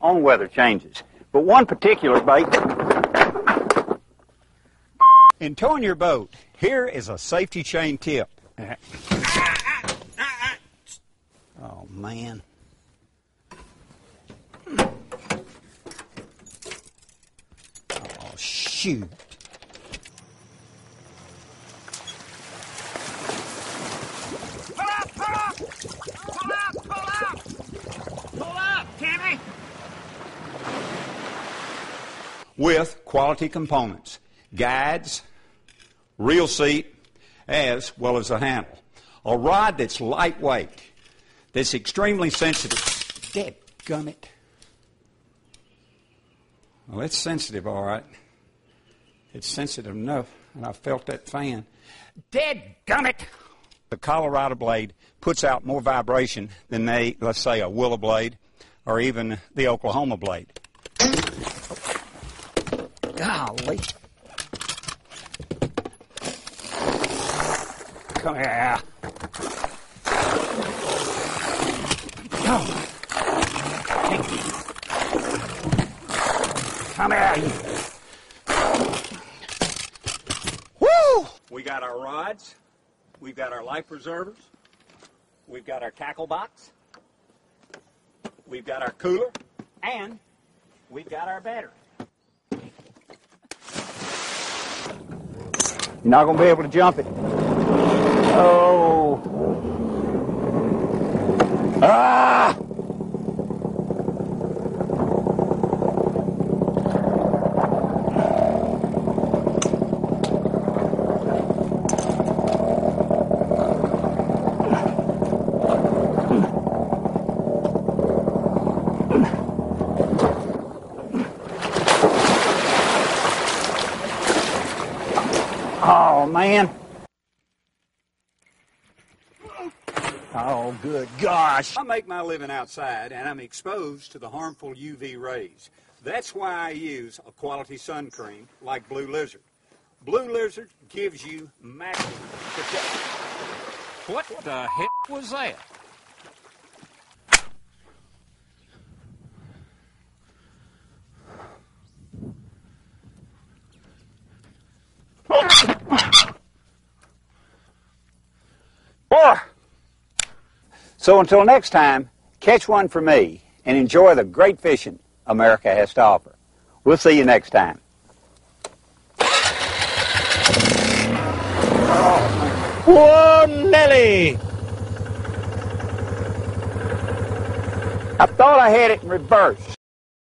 on weather changes. But one particular bait. In towing your boat, here is a safety chain tip. Oh, man. Oh, shoot. With quality components, guides, reel seat, as well as a handle. A rod that's lightweight, that's extremely sensitive. Dead gummit. Well, it's sensitive, all right. It's sensitive enough, and I felt that fan. Dead gummit! The Colorado blade puts out more vibration than they, let's say, a willow blade or even the Oklahoma blade. Golly. Come here. Oh. Come here. you- Woo! We got our rods. We've got our life preservers. We've got our tackle box. We've got our cooler. And we've got our battery. You're not going to be able to jump it. Oh. Ah! Oh, man. Oh, good gosh. I make my living outside and I'm exposed to the harmful UV rays. That's why I use a quality sun cream like Blue Lizard. Blue Lizard gives you maximum protection. What the heck was that? Boy. So until next time, catch one for me and enjoy the great fishing America has to offer. We'll see you next time. Whoa, Nelly! I thought I had it in reverse.